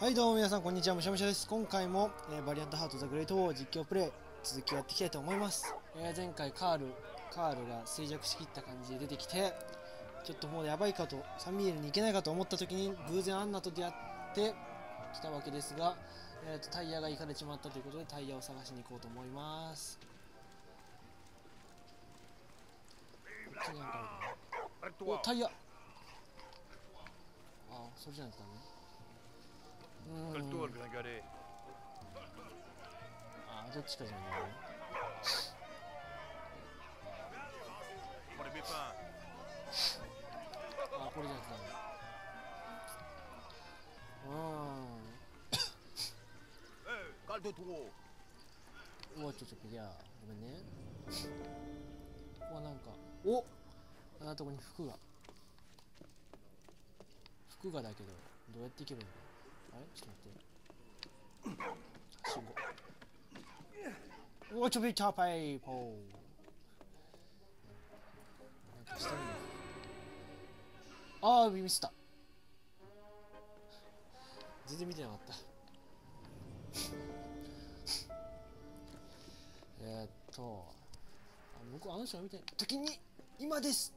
はいどうも皆さんこんにちは。むしゃむしゃです。今回も、えーバリアントハートザグレートウォー実況プレイ続きやっていきたいと思います、えー前回カールカールが衰弱しきった感じで出てきてちょっともうやばいかとサミールに行けないかと思った時に偶然アンナと出会って来たわけですが、えーとタイヤが行かれちまったということでタイヤを探しに行こうと思います。こっちにあるかな？おタイヤ。あそれじゃないですかねあーどっちかじゃないね Prends les pépins. あこれじゃなうーん。うちょごめんね。ここはなんか。おあんなとこに服が。服がだけどどうやって行けばいいの？あれちょっと待って信号おちょびちゃぱいポーなんかしてるのああミスった全然見てなかった。えー、っとあ向こうあの人が見てない。時に今です。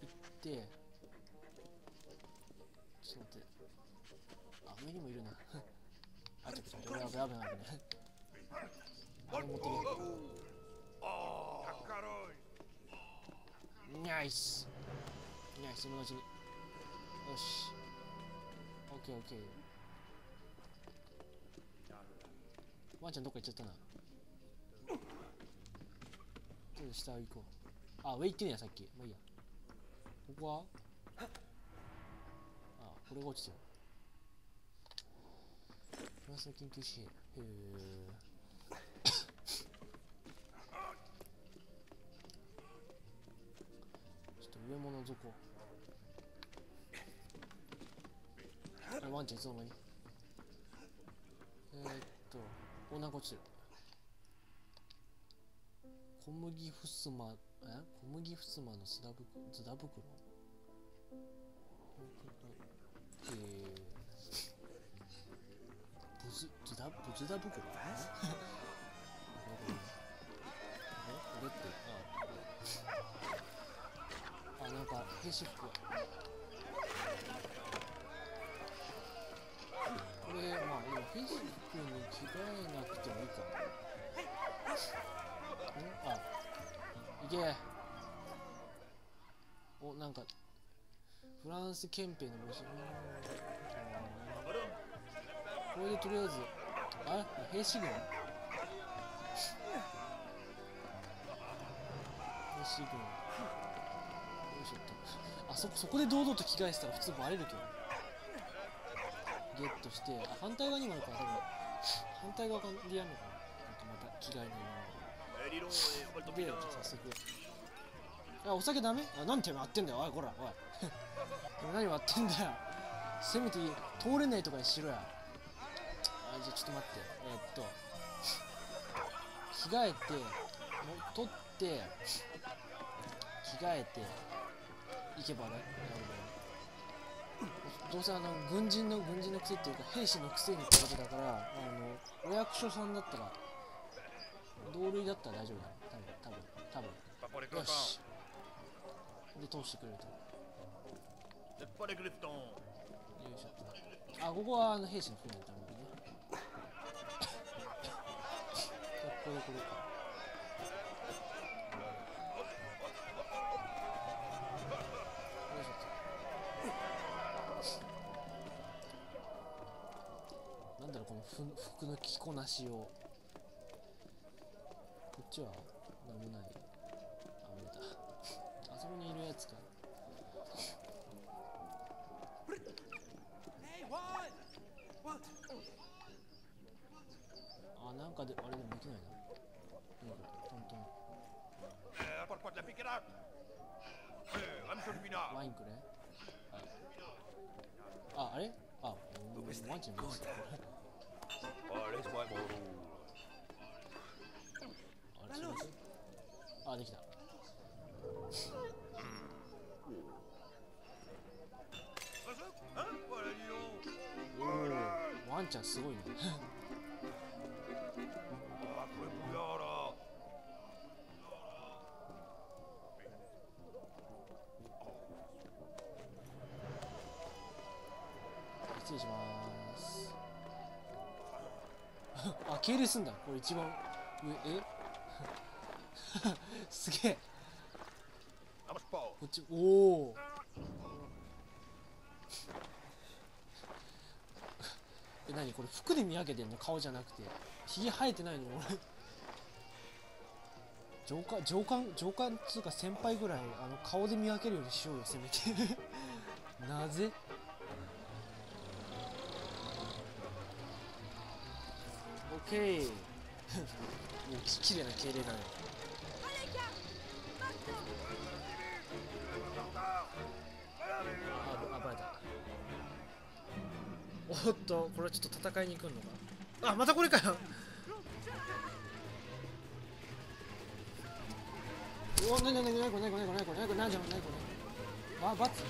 行ってちょっと待って。上にもいるな。あちょっと待って危ない危ない危ない危ないあれ持ってる。ナイス。ナイス今のうちによし。オッケーオッケー。ワンちゃんどっか行っちゃったな。ちょっと下行こう。あ上行ってんやさっき。まあいいや。ここは？あこれが落ちてる。フランスの緊急支援へえちょっと上も覗こうあワンちゃんいつの間に？えー、っとおなんか落ちてる小麦ふすまえ？小麦ふすまのズダぶズダ袋？ズズダブズダ袋えこれってああなんか兵士服。これまあ今兵士服に着替えなくてもいいか。ん？あいけ。おなんかフランス憲兵の帽子。これでとりあえず。あ兵士軍兵士軍よいしょっとあそこそこで堂々と着替えてたら普通バレるけどゲットしてあ反対側にもあるから多分反対側でやるのかななんかまた着替えないな Eh, dis donc, eh, vole ton ビー bidon. ル早速あお酒ダメあなんて割ってんだよおいこらおい何割ってんだよせめて通れないとかにしろやあじゃあちょっと待って。えーっと。着替えても取って着替えて行けばね。なるほど。どうせあの軍人の軍人の癖っていうか兵士のくせにってことだからあのお役所さんだったら同類だったら大丈夫だね。多分多分多分。よ.し。で通してくれると.よいしょ。あここはあの兵士の船のためにねじゃあこれこれかなんだろうこのふ服の着こなしをこっちはなんもないあ無理だあそこにいるやつか Hey, what? What? ああれでもできないな。いいこと、ワンあ、あれあ、ワンちゃんあれあ、できた。ワンちゃんすごいね。すんだ。これ一番。上え？すげえ。こっち。おお え何？これ服で見分けてんの？顔じゃなくて。ひげ生えてないの？俺。上官上官上官っつうか先輩ぐらいあの顔で見分けるようにしようよせめて。なぜ？オッケーもうき綺麗な敬礼だねあ暴れた。おっとこれはちょっと戦いに行くのか。あまたこれか。よおなになになになにこれなにこれなにこれなにこれなにこれなにこれなにこれあバツ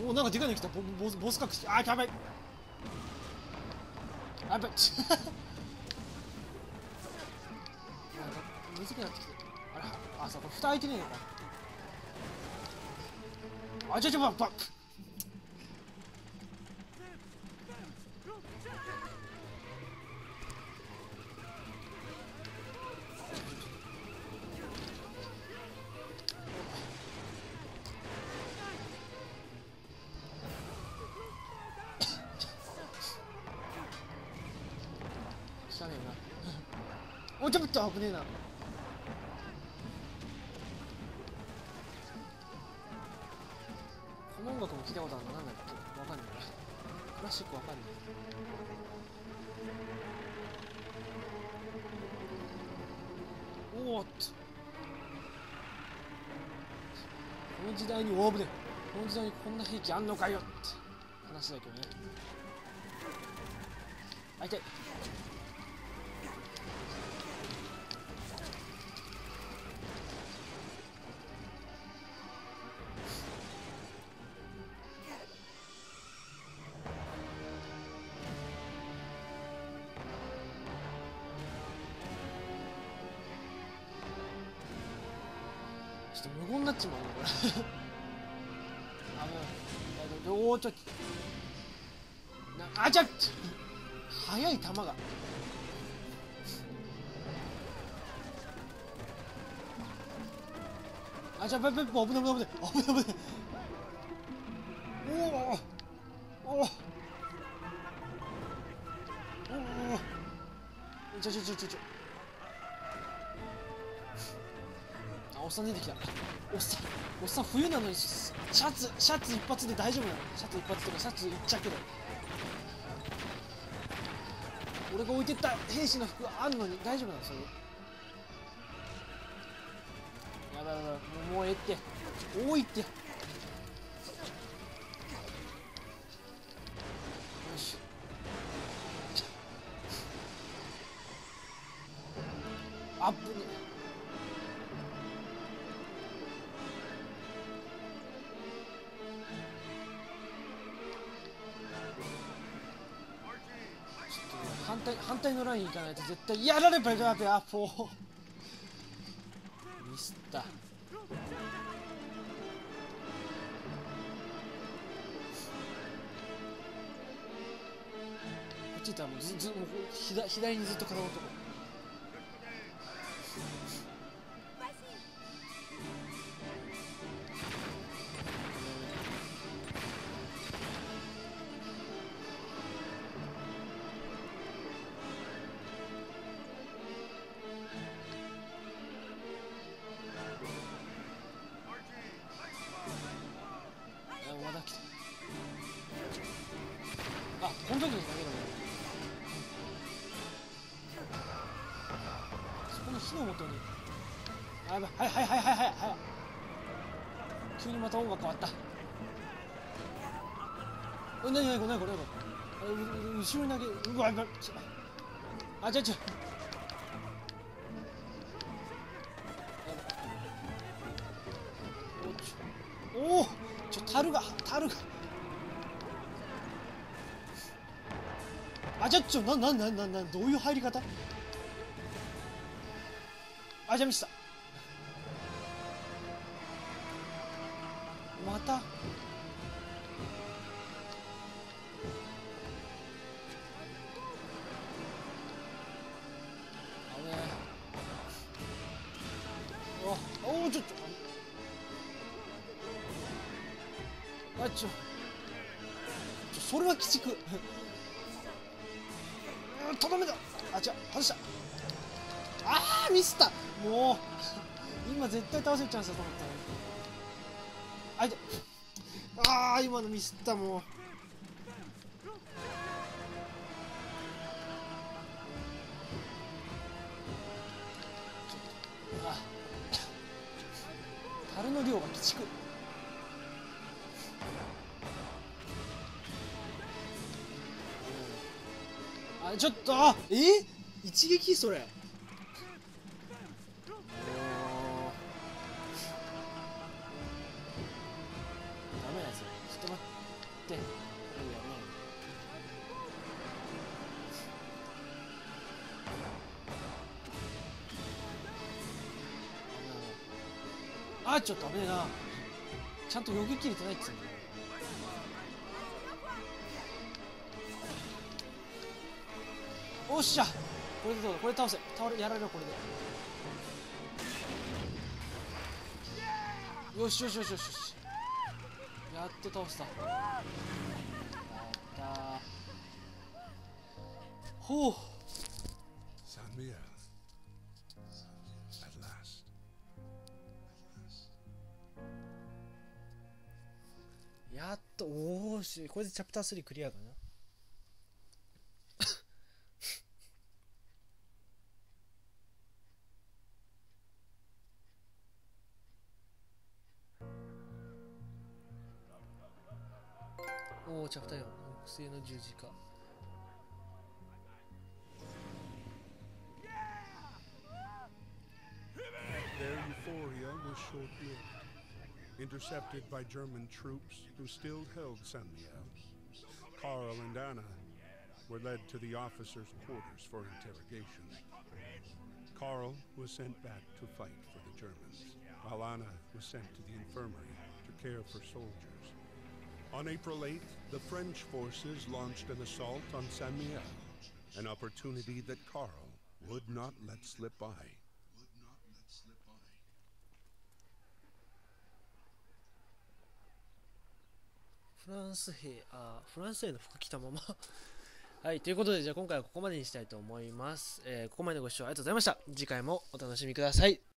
おなんかでかいの来た。ボボスボス隠し。あやばい。やばい。なんかむずくなってきてあら。あそうこれ蓋開いてねえのか。あちょちょばば知らねえな。おちょっと危ねえな。この音楽も聞いたことあるのなんだっけ？わかんないな。クラシックわかんないおおっと。この時代にオーブでこの時代にこんな兵器あんのかよって話だけどね。あ痛い。ちょっと無言になっちまうなこれ。危ないおおちょっなあちゃっ速い球が。あじゃあべべべ危ない危ない危ない危ない危ない。おおおおおおちょちょちょちょちょ。っさん出てきたおっさんおっさん冬なのにシャツシャツ一発で大丈夫なの？シャツ一発とかシャツ一着で俺が置いてった兵士の服あんのに。大丈夫なの？それ。やばいやばいもうもうええって。多いって。よし。あっぶね。ライン行かないと絶対やらればやべあフォーミスった。こっち行ったらもうずずもう左左にずっと固まっとこ本当にだけだもんそこの火の元にあやばいはいはいはいはいはいはい急にまた音が変わったえなになにこれなこれ後ろに投げうわっあちゃちゃおおちょ樽が樽があじゃあちょなななななどういう入り方？あじゃあミスったまた？あぶねえおおちょっと。あちょ。ちょそれは鬼畜。とどめだあ違う外した。あーミスった。もう今絶対倒せるチャンスだと思ったのあいてあー今のミスったもう。あ樽の量が鬼畜。ちょっとあえ？一撃？それ。ダメなやつちょっと待って。いいあちょっと危ねえな。ちゃんとよけきれてないっつうんだよ。っしゃ。これでどうだ？これ倒せ。倒れやられろこれで。よしよしよしよしよし。やっと倒した。やったほう。San Miguel. At last. やっとおおし。これでチャプター3クリアかな she. Their euphoria was short-lived, intercepted by German troops who still held San Miguel. Carl and Anna were led to the officers' quarters for interrogation. Carl was sent back to fight for the Germans, while Anna was sent to the infirmary to care for soldiers On April 8th, the French forces launched an assault on Saint Miguel, an opportunity that Carl would not let slip by. フランス兵あフランス兵の服着たままはいということでじゃあ今回はここまでにしたいと思います、えーここまでのご視聴ありがとうございました次回もお楽しみください